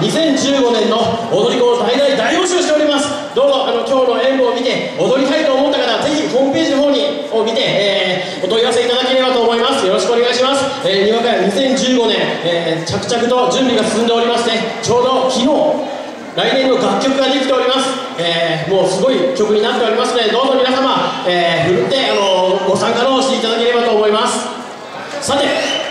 2015年の踊り子を大大大募集しております。どうぞあの今日の演舞を見て踊りたいと思った方ぜひホームページの方にを見て、えー、お問い合わせいただければと思います。よろしくお願いします、えー、にわかや2015年、えー、着々と準備が進んでおりましてちょうど昨日来年の楽曲ができております、えー、もうすごい曲になっておりますのでどうぞ皆様、えー、ふるってあのご参加のしていただければと思います。さて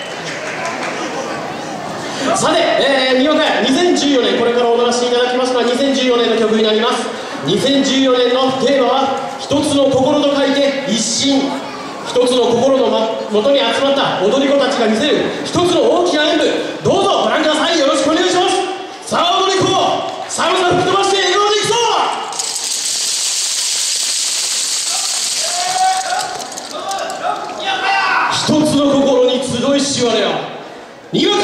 さて、えー、にわか2014年これから踊らせていただきますのは2014年の曲になります。2014年のテーマは一つの心と書いて一心一つの心のもとに集まった踊り子たちが見せる一つの大きな演舞。どうぞご覧ください。よろしくお願いします。さあ踊り子寒さ吹き飛ばして笑顔でいくぞ一つの心に集いしわれよ。にわ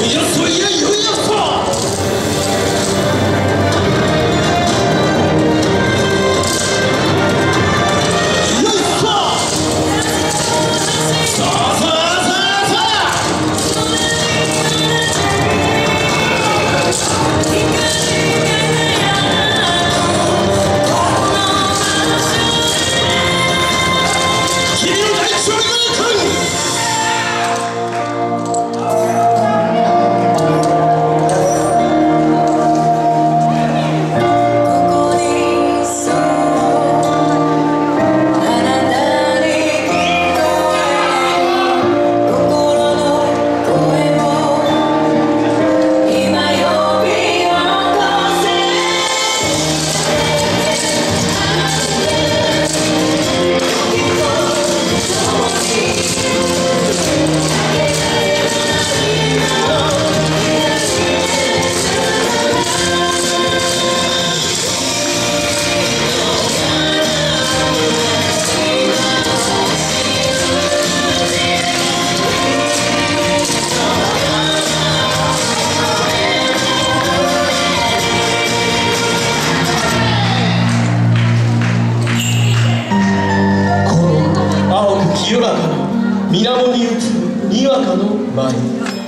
우리 水面に映るにわかの舞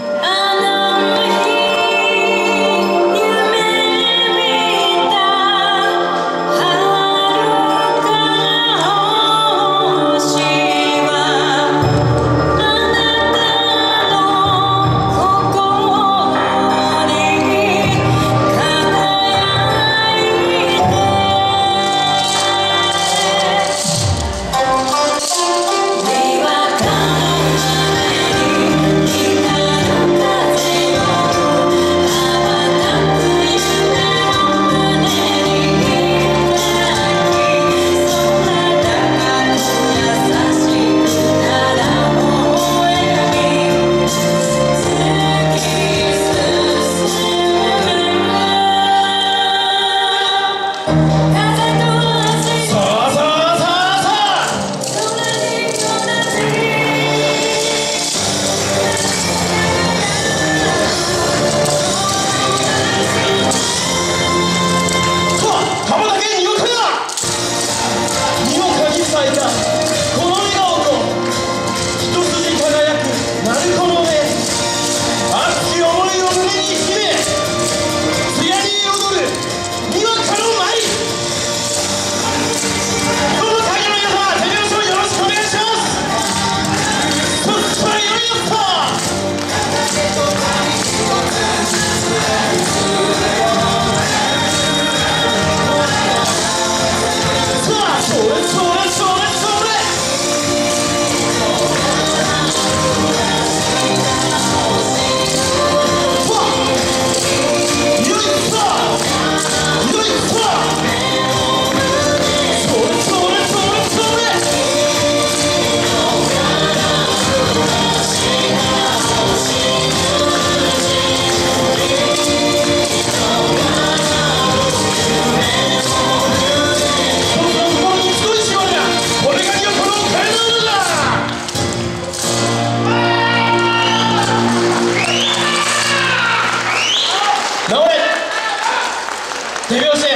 Não é. Entendeu, você?